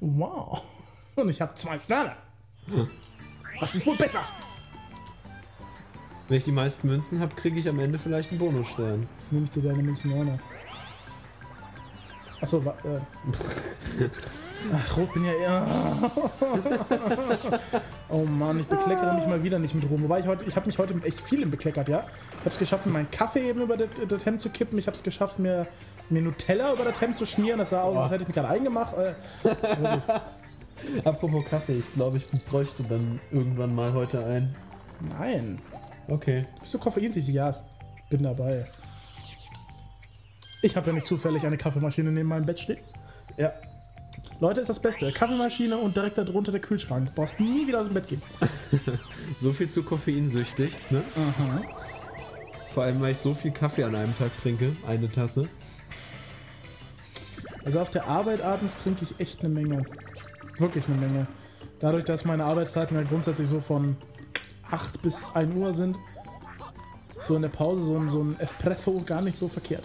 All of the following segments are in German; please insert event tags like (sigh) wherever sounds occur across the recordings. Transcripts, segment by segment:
Wow. Und ich habe zwei Sterne. Was ist wohl besser? Wenn ich die meisten Münzen habe, kriege ich am Ende vielleicht einen Bonusstern. Jetzt nehme ich dir deine Münzen auch noch. Achso, wa- äh. (laughs) Ach, rot bin ja eher. (laughs) oh Mann, ich bekleckere mich mal wieder nicht mit Ruhm. Wobei ich heute, ich habe mich heute mit echt vielem bekleckert, ja. Ich habe es geschafft, meinen Kaffee eben über das, das Hemd zu kippen. Ich habe es geschafft, mir, mir Nutella über das Hemd zu schmieren. Das sah aus, als hätte ich mich gerade eingemacht. Äh. (laughs) Apropos Kaffee, ich glaube, ich bräuchte dann irgendwann mal heute einen. Nein. Okay. Bist du koffeinsüchtig? Ja, bin dabei. Ich habe ja nicht zufällig eine Kaffeemaschine neben meinem Bett stehen. Ja. Leute, ist das Beste. Kaffeemaschine und direkt darunter der Kühlschrank. Du brauchst nie wieder aus dem Bett gehen. (laughs) So viel zu koffeinsüchtig, ne? Vor allem, weil ich so viel Kaffee an einem Tag trinke. Eine Tasse. Also auf der Arbeit abends trinke ich echt eine Menge. Wirklich eine Menge. Dadurch, dass meine Arbeitszeiten ja grundsätzlich so von 8 bis 1 Uhr sind, so in der Pause so ein, so ein Espresso gar nicht so verkehrt.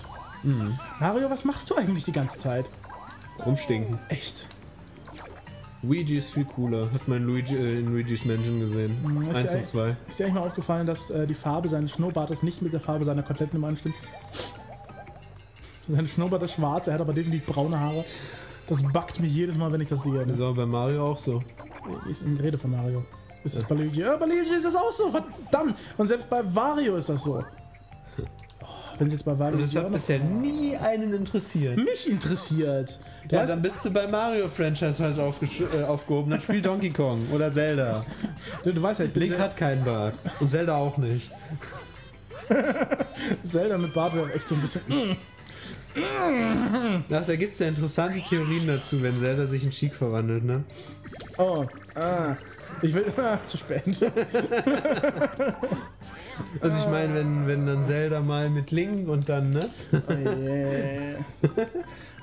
Mario, was machst du eigentlich die ganze Zeit? Rumstinken. Echt? Luigi ist viel cooler. Hat mein Luigi äh, in Luigi's Mansion gesehen. ist Eins und zwei. Ist dir eigentlich mal aufgefallen, dass äh, die Farbe seines Schnurrbartes nicht mit der Farbe seiner Koteletten übereinstimmt? Sein Schnurrbart ist schwarz, er hat aber definitiv braune Haare. Das backt mich jedes Mal, wenn ich das sehe. Ist Ne? aber bei Mario auch so. Ich rede von Mario. Ist es bei Luigi? Ja, bei Luigi ist es auch so, verdammt! Und selbst bei Wario ist das so. Oh, wenn es jetzt bei Wario Und auch hat bisher nie einen interessiert. mich interessiert. Du Ja, dann bist du bei Mario Franchise falsch aufgesch- äh, aufgehoben. Dann spiel Donkey Kong oder Zelda. du, du weißt bin Link sehr- hat keinen Bart. Und Zelda auch nicht. (laughs) Zelda mit Bart wäre echt so ein bisschen. Mm. Ach, da gibt es ja interessante Theorien dazu, wenn Zelda sich in Sheik verwandelt, ne? Oh, ah. Ich will. (laughs) Ah, zu spät. (laughs) Also ich meine, wenn, wenn dann Zelda mal mit Link und dann, ne? Oh je.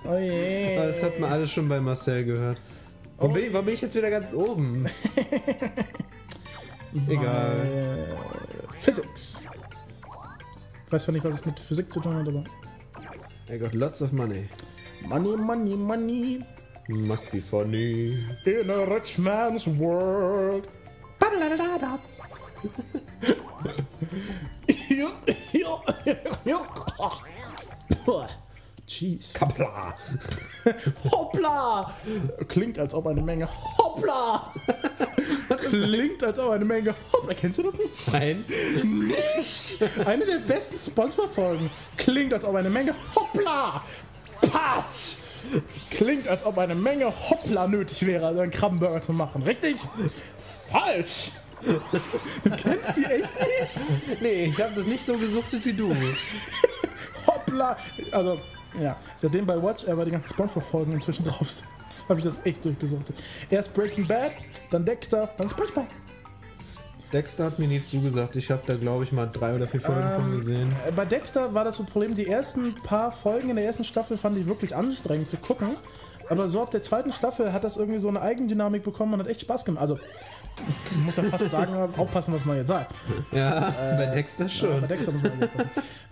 Oh je. Aber Das hat man alles schon bei Marcel gehört. Warum bin, ich, warum bin ich jetzt wieder ganz oben? (laughs) Egal. Weil, Physics. Ich weiß zwar nicht, was es mit Physik zu tun hat, aber. I got lots of money. Money, money, money. Must be funny. In a rich man's world. (laughs) Jeez. Kapla! (laughs) Hoppla! Klingt, als ob eine Menge Hoppla! Klingt, als ob eine Menge Hoppla. Kennst du das nicht? Nein. Nicht! Eine der besten Spongebob-Folgen. Klingt, als ob eine Menge Hoppla! Patsch! Klingt, als ob eine Menge Hoppla nötig wäre, also einen Krabbenburger zu machen. Richtig? Falsch! Du kennst die echt nicht? Nee, ich habe das nicht so gesuchtet wie du. Hoppla! Also, ja, seitdem bei Watch aber die ganzen Spongebob-Folgen inzwischen (laughs) drauf sind, habe ich das echt durchgesuchtet. Erst Breaking Bad, dann Dexter, dann Spongebob. Dexter hat mir nie zugesagt. Ich habe da, glaube ich, mal drei oder vier Folgen von gesehen. Äh, Bei Dexter war das so ein Problem, die ersten paar Folgen in der ersten Staffel fand ich wirklich anstrengend zu gucken. Aber so ab der zweiten Staffel hat das irgendwie so eine Eigendynamik bekommen und hat echt Spaß gemacht. Also, ich muss ja fast (laughs) sagen, aufpassen, was man jetzt sagt. Ja, bei Dexter Bei schon. Dexter muss man aufpassen.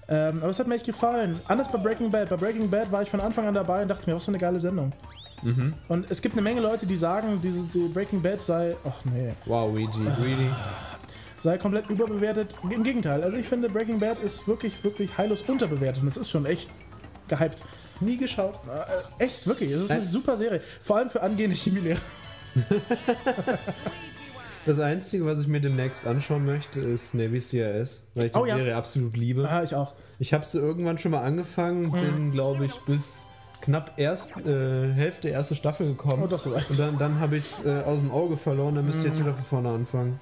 Ähm, aber es hat mir echt gefallen. Anders bei Breaking Bad. Bei Breaking Bad war ich von Anfang an dabei und dachte mir, was für eine geile Sendung. Und es gibt eine Menge Leute, die sagen, diese, die Breaking Bad sei, ach nee, Wow, Ouija, really? sei komplett überbewertet. Im Gegenteil, also ich finde Breaking Bad ist wirklich, wirklich heillos unterbewertet und es ist schon echt gehypt. Nie geschaut. Äh, echt, wirklich, es ist eine Nein. super Serie. Vor allem für angehende Chemielehrer. (laughs) (laughs) Das Einzige, was ich mir demnächst anschauen möchte, ist Navy CRS, weil ich die Oh ja. Serie absolut liebe. Ah, ich auch. Ich habe sie irgendwann schon mal angefangen, Mhm. bin, glaube ich, bis knapp erst, äh, Hälfte erste Staffel gekommen. Oh, doch so. Und dann, dann habe ich es äh, aus dem Auge verloren, dann müsst ihr jetzt Mhm. wieder von vorne anfangen.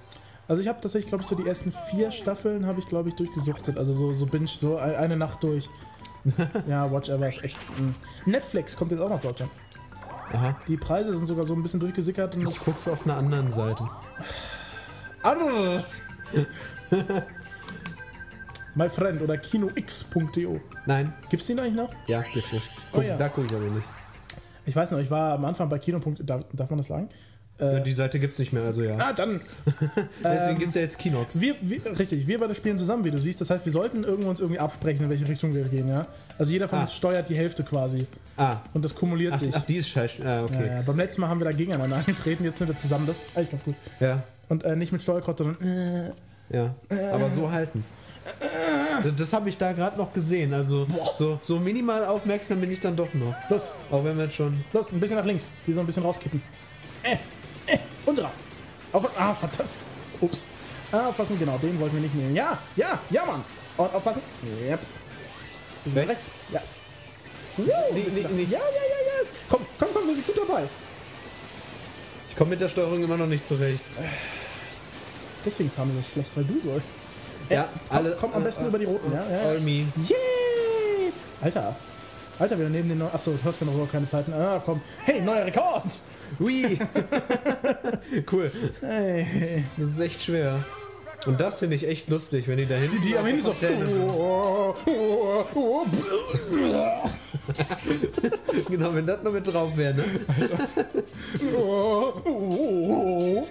Also ich habe tatsächlich, glaube ich, so die ersten vier Staffeln habe ich, glaube ich, durchgesuchtet. Also so, so binge, so ein- eine Nacht durch. (laughs) ja, Watch Ever ist echt. mm. Netflix kommt jetzt auch nach Deutschland. Aha. Die Preise sind sogar so ein bisschen durchgesickert und Ich guck's auf einer anderen Seite. Arr! (laughs) My Friend oder kinox.de. Nein, Gibt's die eigentlich noch? ja, gibt es. Oh Guck, ja. Da gucke ich aber nicht. Ich weiß noch, ich war am Anfang bei Kino. Darf, darf man das sagen? Ja, die Seite gibt's nicht mehr, also ja. Ah, dann. (laughs) Deswegen ähm, gibt's ja jetzt Kinox. Wir, wir, richtig, wir beide spielen zusammen, wie du siehst. Das heißt, wir sollten irgendwo uns irgendwie absprechen, in welche Richtung wir gehen, ja? Also jeder von Ah. uns steuert die Hälfte quasi. Ah, Und das kumuliert ach, sich. ach, die ist scheiße. Ah, Ja, okay. ja. Beim letzten Mal haben wir da gegeneinander (laughs) angetreten, jetzt sind wir zusammen. Das ist eigentlich ganz gut. Ja, Und äh, nicht mit Steuerkreuz, sondern. Äh, ja. Aber so halten. Das, das habe ich da gerade noch gesehen. Also so, so minimal aufmerksam bin ich dann doch noch. los, Auch wenn wir jetzt schon. los, ein bisschen nach links. Die so ein bisschen rauskippen. Äh, äh, unserer. Auf, ah, verdammt. Ups. Ah, aufpassen, genau, den wollten wir nicht nehmen. Ja, ja, ja, Mann. Und aufpassen. Yep. Bisschen Rechts? Ja. Uh, Nee, nee, nicht. Ja, ja, ja, ja. Komm, komm, komm, wir sind gut dabei. Ich komme mit der Steuerung immer noch nicht zurecht. Deswegen fahren wir so schlecht, weil du so. Ja, komm, alle. komm am besten über die roten, ja? ja. All me. Yay! Alter. Alter, wir nehmen den noch. Achso, du hast ja noch überhaupt keine Zeiten. Ah, komm. Hey, neuer Rekord! Ui. (laughs) cool. Hey. Das ist echt schwer. Und das finde ich echt lustig, wenn die da hinten. Die, die am Ende so. Oh, oh, oh, Genau, wenn das noch mit drauf wäre, ne? oh.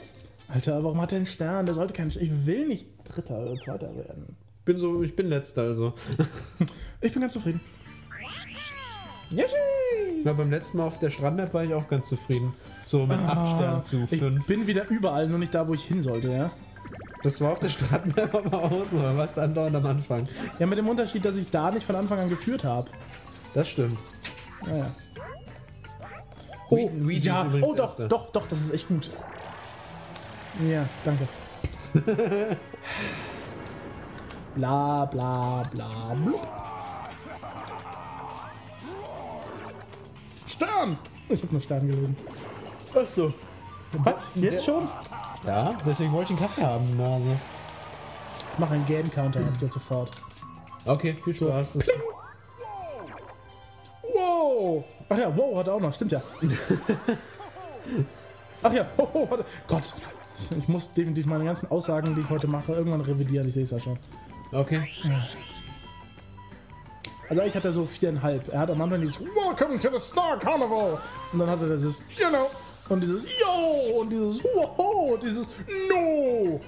Alter, warum hat er einen Stern? Der sollte keinen. Ich will nicht Dritter oder Zweiter werden. Bin so, ich bin letzter also. Ich bin ganz zufrieden. Yippie! Na, beim letzten Mal auf der Strandmap war ich auch ganz zufrieden. So mit 8 Sternen zu Ah, Ich 5. bin wieder überall, nur nicht da, wo ich hin sollte, ja? Das war auf der Strandmap (laughs) aber auch so. Was andauernd am Anfang. Ja, mit dem Unterschied, dass ich da nicht von Anfang an geführt habe. Das stimmt. Naja. Oh, Luigi ja, oh doch, Erster. doch, doch, das ist echt gut. Ja, danke. (laughs) bla bla bla blub. Stern! Ich habe nur Stern gelesen. Achso. Was? Jetzt schon? Ja, deswegen wollte ich einen Kaffee haben, Nase. Mach einen Game-Counter, hab ich jetzt sofort. Okay, viel Spaß. Das Wow! Ach ja, wow hat er auch noch, stimmt ja. (laughs) Ach ja, ho, (laughs) ho, warte. Gott, ich muss definitiv meine ganzen Aussagen, die ich heute mache, irgendwann revidieren, ich sehe es ja schon. okay. Also ich hatte so viereinhalb. Er hat am Anfang dieses Welcome to the Star Carnival und dann hat er dieses You know und dieses Yo und dieses Wow und dieses No.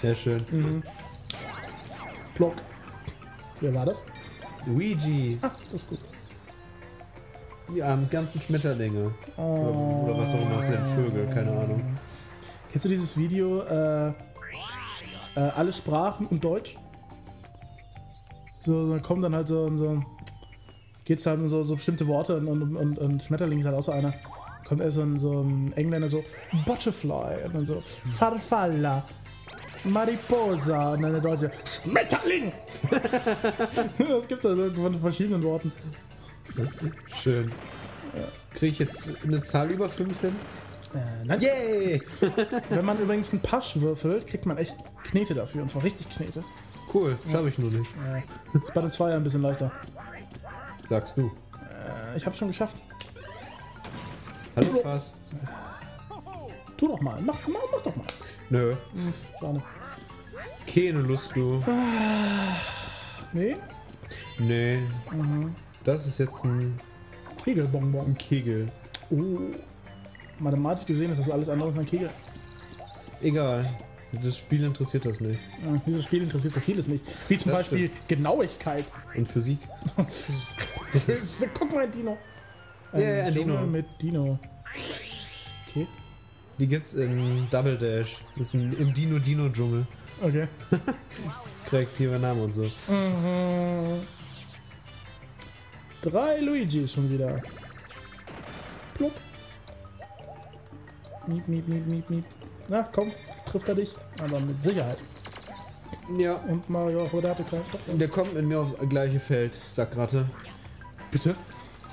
Sehr schön. Block. Wer war das? Luigi. Ah, das ist gut. Die armen ganzen Schmetterlinge. Oder, oder was auch immer das sind. Vögel, keine Ahnung. Kennst du dieses Video? Äh, äh, alle Sprachen und Deutsch? So, dann kommt dann halt so, so geht's halt um so, so bestimmte Worte und, und, und, und Schmetterling ist halt auch so einer. Kommt er so ein, so ein Engländer so Butterfly und dann so Farfalla, Mariposa und dann der Deutsche Schmetterling. (laughs) das gibt da so von verschiedenen Worten. Schön. Kriege ich jetzt eine Zahl über 5 hin? Äh, nein, Yay! Wenn man übrigens einen Pasch würfelt, kriegt man echt Knete dafür und zwar richtig Knete. Cool, schaffe ich nur nicht. Äh, ist bei den Zweier ein bisschen leichter. Sagst du. Äh, ich hab's schon geschafft. Hallo, was? Tu doch mal. Mach, mach, mach doch mal. Nö. Schade. Keine Lust, du. Nee? Nee. Das ist jetzt ein Kegelbonbon. Kegel. Oh. Mathematisch gesehen ist das alles andere als ein Kegel. Egal. Das Spiel interessiert das nicht. Dieses Spiel interessiert so vieles nicht. Wie zum Das Beispiel Genauigkeit. Und Physik? Und (laughs) Physik. Guck mal, ein Dino. Ja, Dschungel Dino. mit Dino. Okay. Die gibt's in Double Dash. Das ist ein, im Dino-Dino-Dschungel. Okay. (laughs) Kreativer Name und so. Mhm. Drei Luigi schon wieder. Plupp. Miep, miep, miep, miep, miep. Na, komm, trifft er dich. Aber mit Sicherheit. Ja. Und Mario Rodate kann doch. Der kommt mit mir aufs gleiche Feld, Sackratte. Bitte?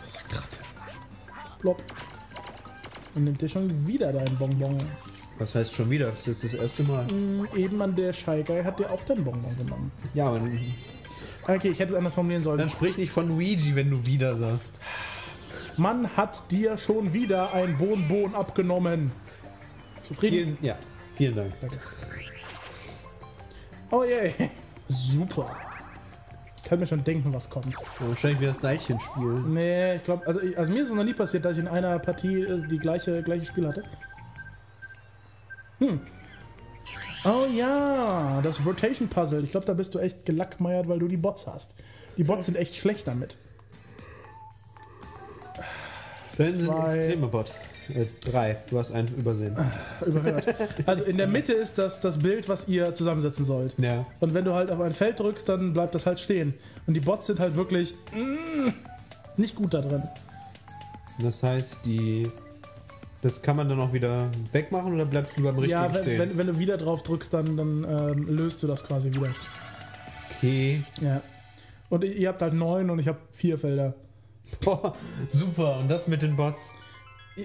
Sakratte. Plopp. Und nimmt dir schon wieder deinen Bonbon. Was heißt schon wieder? Das ist jetzt das erste Mal. Hm, Eben an der Shy Guy hat dir auch deinen Bonbon genommen. Ja, aber Okay, ich hätte es anders formulieren sollen. dann sprich nicht von Luigi, wenn du wieder sagst. Man hat dir schon wieder ein Bonbon abgenommen. Zufrieden? Vielen, ja, vielen Dank. Oh je. Super. kann mir schon denken, was kommt. Ja, wahrscheinlich wieder das Seilchen spielen. Nee, ich glaube, also, ich- also mir ist es noch nie passiert, dass ich in einer Partie äh, die gleiche, gleiche Spiel hatte. Hm. Oh ja, das Rotation Puzzle. Ich glaube, da bist du echt gelackmeiert, weil du die Bots hast. Die Bots sind echt schlecht damit. Sven ein extremer Bot. Äh, drei. Du hast einen übersehen. Überhört. Also in der Mitte ist das das Bild, was ihr zusammensetzen sollt. Ja. Und wenn du halt auf ein Feld drückst, dann bleibt das halt stehen. Und die Bots sind halt wirklich mm, nicht gut da drin. Das heißt, die. Das kann man dann auch wieder wegmachen oder bleibst du beim richtigen ja, wenn, stehen? wenn, wenn du wieder drauf drückst, dann, dann ähm, löst du das quasi wieder. okay. Ja. Und ihr habt halt neun und ich habe vier Felder. Boah, (laughs) super. Und das mit den Bots.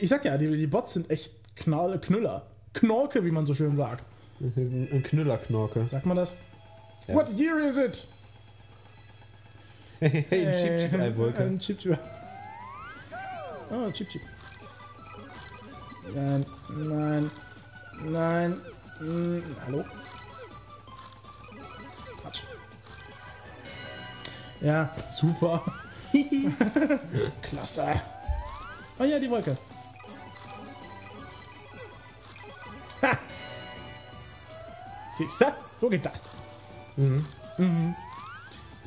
Ich sag ja, die, die Bots sind echt Knall, Knüller. Knorke, wie man so schön sagt. Ein Knüllerknorke. Sagt man das? Ja. What year is it? Hey, hey, ein Chip Chip Äh, Eiwolke. Ein Chip Chip. Oh, Chip Chip. Nein, nein, nein. Hm, hallo? Quatsch. Ja, super. (laughs) (laughs) Klasse. Oh ja, die Wolke. Siehst du? So geht das. Mhm. Mhm.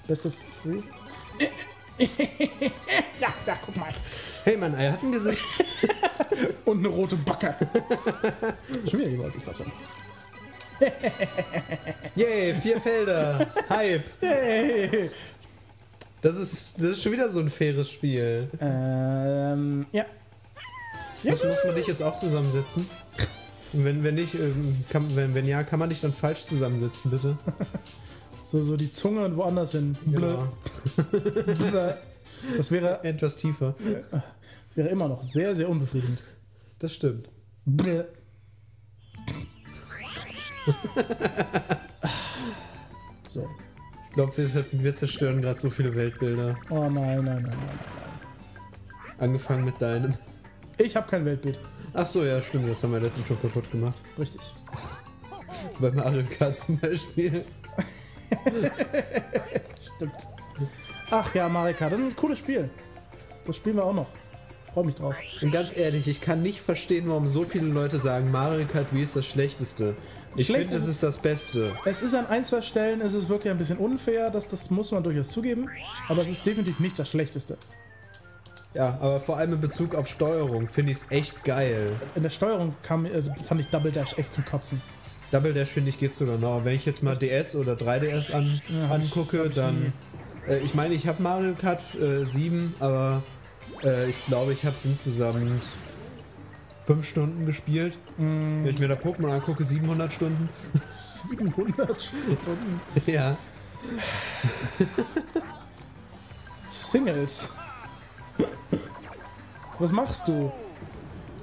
Best of three. (laughs) ja, da, guck mal. Hey, mein Ei hat ein Gesicht. (laughs) Und eine rote Backe. (laughs) Schon wieder die Wolke, ich glaube schon. Yay, vier Felder. Hype. Hey. Das ist, das ist schon wieder so ein faires Spiel. Ähm, ja. Ja, Muss, muss man dich jetzt auch zusammensetzen? Und wenn, wenn nicht, ähm, kann, wenn, wenn ja, kann man dich dann falsch zusammensetzen, bitte? (laughs) So, so die Zunge woanders hin. Blö. Das wäre, (laughs) Etwas tiefer. das wäre immer noch sehr, sehr unbefriedigend. Das stimmt. Blö. (laughs) So. Ich glaube, wir, wir zerstören gerade so viele Weltbilder. Oh nein, nein, nein, nein. Angefangen mit deinem. Ich habe kein Weltbild. Ach so, ja, stimmt, das haben wir letztens schon kaputt gemacht. Richtig. (laughs) Bei Mario Kart zum Beispiel. (laughs) Stimmt. Ach ja, Marika, das ist ein cooles Spiel. Das spielen wir auch noch. Freue mich drauf. Und ganz ehrlich, ich kann nicht verstehen, warum so viele Leute sagen, Mario Kart Wii ist das Schlechteste. Ich Schlecht finde, es ist- ist das Beste. Es ist an ein, zwei Stellen, es ist wirklich ein bisschen unfair, das, das muss man durchaus zugeben. Aber es ist definitiv nicht das Schlechteste. Ja, aber vor allem in Bezug auf Steuerung finde ich es echt geil. In der Steuerung kam, also fand ich Double Dash echt zum Kotzen. Double Dash finde ich geht sogar noch. Wenn ich jetzt mal DS oder 3DS an, Ja, hab ich- angucke, ich dann. Äh, ich meine, ich habe Mario Kart äh, 7, aber äh, ich glaube, ich habe es insgesamt 5 Stunden gespielt. Mm, Wenn ich mir da Pokémon angucke, 700 Stunden. 700 Stunden (laughs) ja. Singles. Was machst du?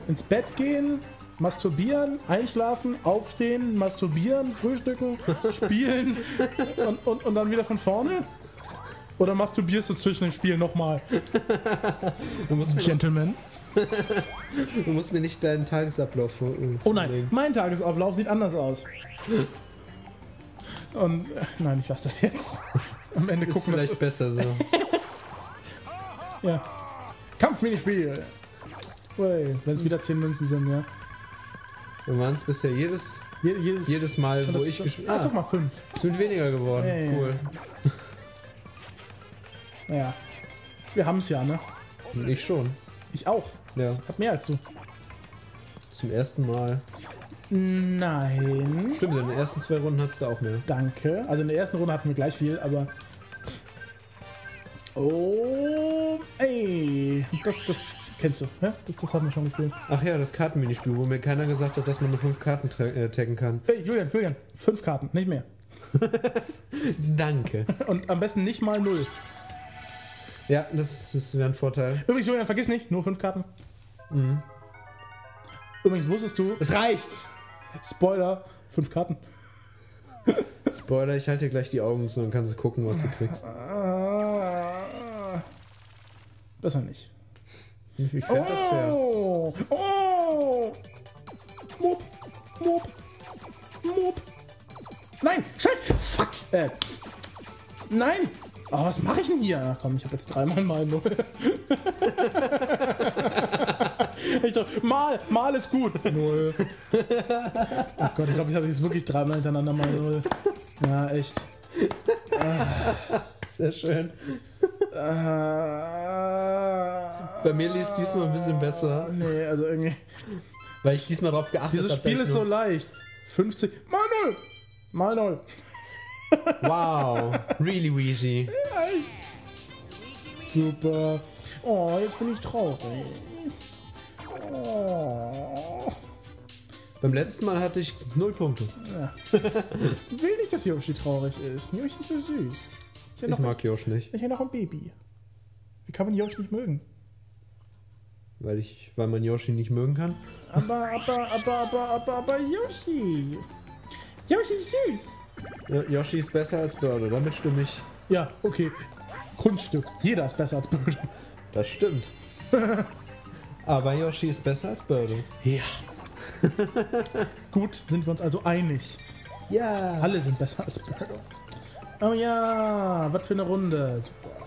Ins Bett gehen, masturbieren, einschlafen, aufstehen, masturbieren, frühstücken, (laughs) spielen und, und, und dann wieder von vorne? Oder masturbierst du zwischen den Spielen nochmal? Du musst, mir, Gentlemen. (laughs) du musst mir nicht deinen Tagesablauf vor, äh, Oh nein, vorlegen. mein Tagesablauf sieht anders aus. Und äh, nein, ich lasse das jetzt. Am Ende Ist gucken wir vielleicht besser so. (laughs) Ja. Kampfminispiel. Wenn es wieder 10 Münzen sind, ja. Wir waren es bisher jedes, Je, je, jedes Mal, wo ich gespielt Ah, habe. guck mal, 5. es sind weniger geworden. Ja. cool. Ja. Wir haben es ja, ne? Ich schon. Ich auch. Ja, Hab mehr als du. zum ersten Mal. Nein. Stimmt, in den ersten zwei Runden hattest du auch mehr. Danke. Also in der ersten Runde hatten wir gleich viel, aber. Oh, ey. Das, das kennst du, ja? Das, das haben wir schon gespielt. Ach ja, das Kartenminispiel, wo mir keiner gesagt hat, dass man nur fünf Karten äh, taggen kann. Hey, Julian, Julian. Fünf Karten, nicht mehr. (laughs) Danke. Und am besten nicht mal null. Ja, das, das wäre ein Vorteil. Übrigens, Julian, vergiss nicht, nur fünf Karten. Mhm. Übrigens, wusstest du, Es reicht! Spoiler, fünf Karten. Spoiler, ich halte dir gleich die Augen zu, dann kannst du gucken, was du kriegst. (laughs) Ah, besser nicht. Ich, fände das fair. Oh! Oh! Mop! Mop! Mop! Nein! Scheiße! Fuck! Äh. Nein! Oh, was mache ich denn hier? Ach komm, ich habe jetzt dreimal mal null. (laughs) ich so, mal, mal ist gut. Null. Oh Gott, ich glaube, ich habe jetzt wirklich dreimal hintereinander mal null. Ja, echt. Sehr schön. Äh, Bei mir lief es diesmal ein bisschen besser, Nee, also irgendwie. weil ich diesmal darauf geachtet Dieses habe. Spiel ist so leicht. 50 mal null. Mal null. (laughs) Wow, really easy. Super. Oh, jetzt bin ich traurig. Oh. Beim letzten Mal hatte ich null Punkte. Will nicht, dass Yoshi traurig ist. Yoshi ist so süß. Ich noch, mag Josh nicht, ist ja noch ein Baby. Wie kann man Yoshi nicht mögen? weil ich, weil man Yoshi nicht mögen kann. Aber, aber, aber, aber, aber, aber Yoshi. Yoshi ist süß. Ja, Yoshi ist besser als Birdo, damit stimme ich. Ja, okay. Kunststück. Jeder ist besser als Birdo. Das stimmt. (laughs) Aber Yoshi ist besser als Birdo. Ja. (laughs) Gut, sind wir uns also einig. Ja. Alle sind besser als Birdo. Oh ja, was für eine Runde. Super.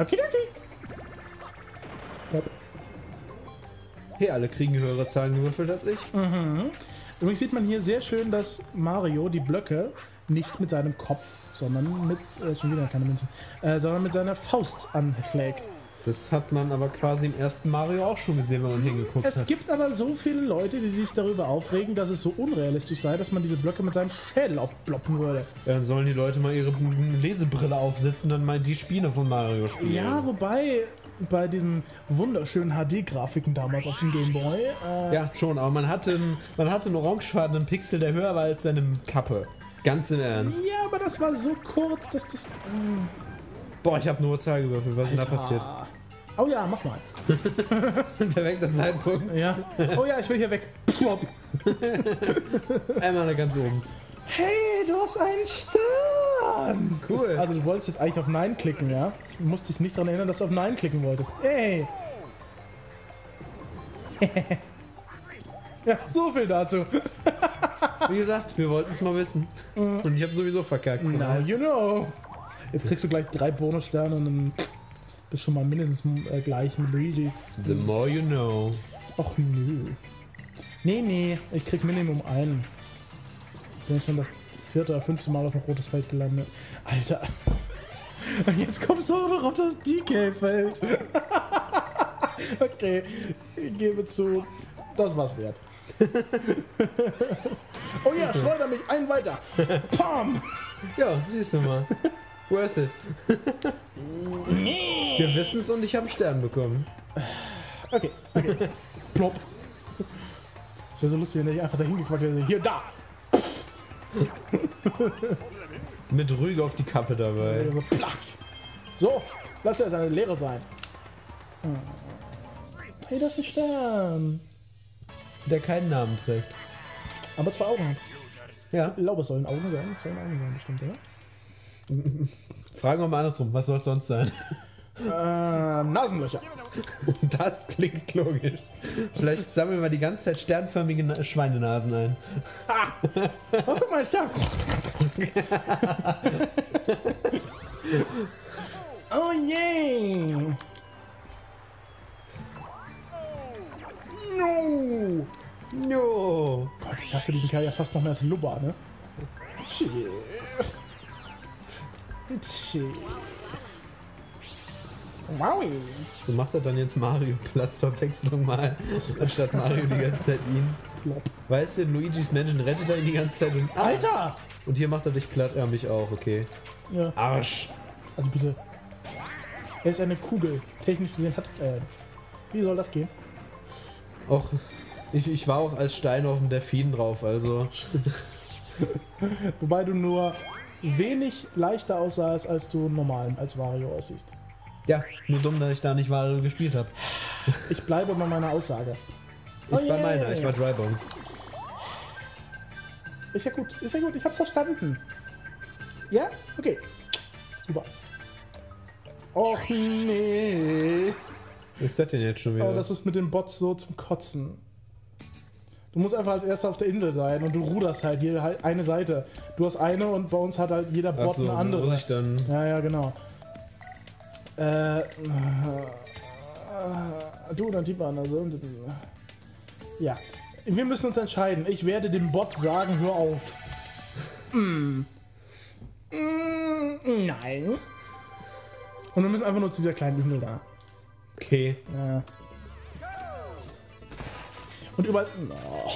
Okay, okay. Hopp. Hey, alle kriegen höhere Zahlen gewürfelt als ich. Übrigens sieht man hier sehr schön, dass Mario die Blöcke nicht mit seinem Kopf, sondern mit, äh, schon wieder keine Münzen, äh, sondern mit seiner Faust anschlägt. Das hat man aber quasi im ersten Mario auch schon gesehen, wenn man hingeguckt Es hat. gibt aber so viele Leute, die sich darüber aufregen, dass es so unrealistisch sei, dass man diese Blöcke mit seinem Schädel aufploppen würde. Ja, Dann sollen die Leute mal ihre Lesebrille aufsetzen und dann mal die Spiele von Mario spielen. Ja, wobei bei diesen wunderschönen HD-Grafiken damals auf dem Game Boy, äh, Ja, schon, aber man hatte, einen, man hatte einen orangefarbenen Pixel, der höher war als seine Kappe. Ganz im Ernst. ja, aber das war so kurz, dass das. Boah, ich habe nur Zahl gewürfelt. Was ist denn da passiert? Oh ja, mach mal. (laughs) Perfekter Zeitpunkt. Ja. Oh ja, ich will hier weg. Plop. (laughs) Einmal da ganz oben. Hey, du hast einen Stern! Cool. Also du wolltest jetzt eigentlich auf Nein klicken, ja? Ich musste dich nicht daran erinnern, dass du auf Nein klicken wolltest. Hey! (laughs) ja, so viel dazu. Wie gesagt, wir wollten es mal wissen. Und ich habe sowieso verkackt. Now you know. Jetzt kriegst du gleich drei Bonussterne und dann bist schon mal mindestens äh, gleich mit Luigi. The more you know. Och nö. Nee, nee, ich krieg Minimum einen. Ich bin schon das vierte oder fünfte Mal auf ein rotes Feld gelandet. Alter. (laughs) Und jetzt kommst du auch noch auf das DK-Feld. (laughs) okay, ich gebe zu, das war's wert. (laughs) oh ja, schleuder mich einen weiter. Pam! Ja, siehst du mal. Worth it. wir wissen es und ich habe einen Stern bekommen. Okay, okay. Plopp. Das wäre so lustig, wenn ich einfach dahin gequackt hätte. Hier, da! Mit Rüge auf die Kappe dabei. So, lass ja seine Lehre sein. Hey, das ist ein Stern. Der keinen Namen trägt. Aber zwei Augen hat. Ja. Ich glaube, es sollen Augen sein. Es sollen Augen sein, bestimmt, oder? Fragen wir mal andersrum. Was soll es sonst sein? Ähm, Nasenlöcher. (laughs) Das klingt logisch. Vielleicht sammeln wir die ganze Zeit sternförmige Na Schweinenasen ein. Oh, guck mal, Stern. oh yay. No. No. Gott, ich hasse diesen Kerl ja fast noch mehr als Lubba, ne? Tschee. Tschee. Wowie. So macht er dann jetzt Mario Platzverwechslung mal, anstatt Mario die ganze Zeit ihn. Weißt du, Luigis Menschen rettet er ihn die ganze Zeit und. Alter! Und hier macht er dich platt, ja, mich auch, okay. Ja, Arsch. also bitte. Er ist eine Kugel. Technisch gesehen hat. Äh, wie soll das gehen? Och, ich, ich war auch als Stein auf dem Delfin drauf, also. Wobei du nur wenig leichter aussahst, als du normal als Wario aussiehst. Ja, nur dumm, dass ich da nicht Mario gespielt habe. (laughs) Ich bleibe bei meiner Aussage. Ich Oh bei yeah. meiner, ich war Drybones. Ist ja gut, ist ja gut, ich hab's verstanden. Ja? Okay. Super. Och nee. Was ist das denn jetzt schon wieder? Oh, das ist mit den Bots so zum Kotzen. Du musst einfach als erster auf der Insel sein und du ruderst halt hier halt eine Seite. Du hast eine und bei uns hat halt jeder Bot Achso, eine andere. muss ich dann. Ja, ja, genau. Äh, äh, du, dann die an. Also, ja. Wir müssen uns entscheiden. Ich werde dem Bot sagen, hör auf. Mm. Mm, nein. Und wir müssen einfach nur zu dieser kleinen Insel da. Okay. Ja. Und überall, oh,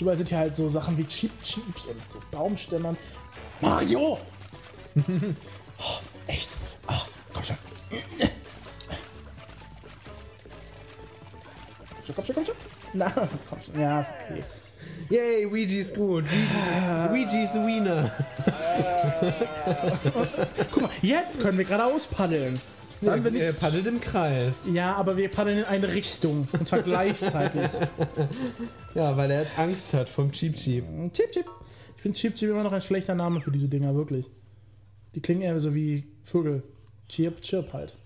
überall sind hier halt so Sachen wie Cheap Cheeps und so Baumstämmern. Mario! (laughs) oh, echt? Oh, komm schon. Komm schon, komm schon, komm schon. Na, komm schon. Ja, ist okay. Yay, Ouija ist gut. Ouija ist Wiener. (laughs) Guck mal, jetzt können wir geradeaus paddeln. Dann, wenn Er ich, paddelt im Kreis. ja, aber wir paddeln in eine Richtung. Und zwar gleichzeitig. (laughs) Ja, weil er jetzt Angst hat vom Cheap Cheap. Chip Chip. Ich finde Chip Chip immer noch ein schlechter Name für diese Dinger, wirklich. Die klingen eher so wie Vögel. Chirp Chirp halt.